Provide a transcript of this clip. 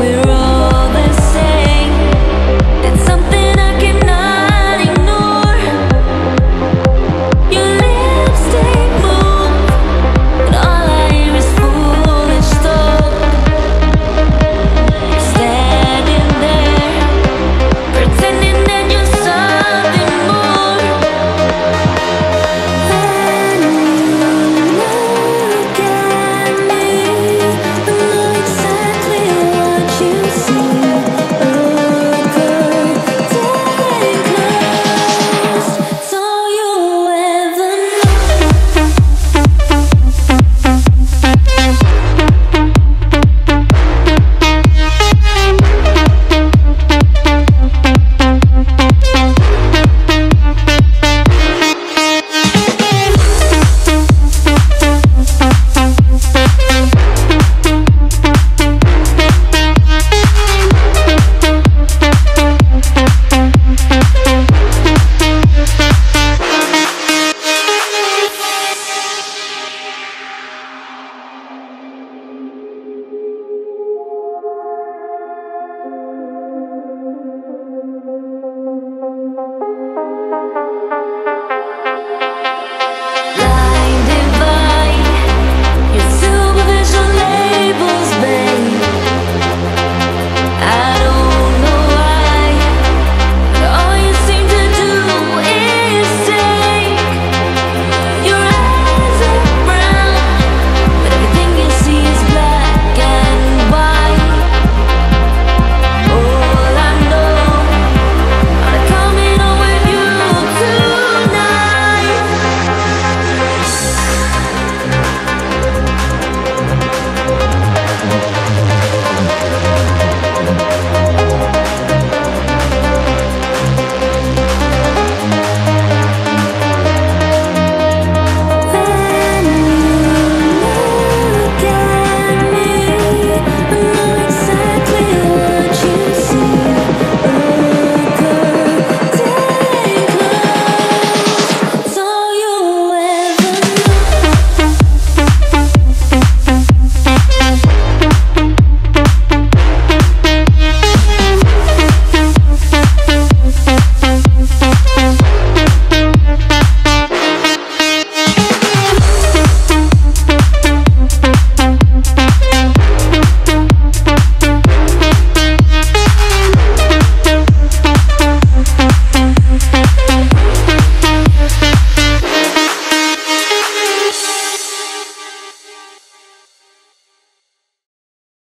We're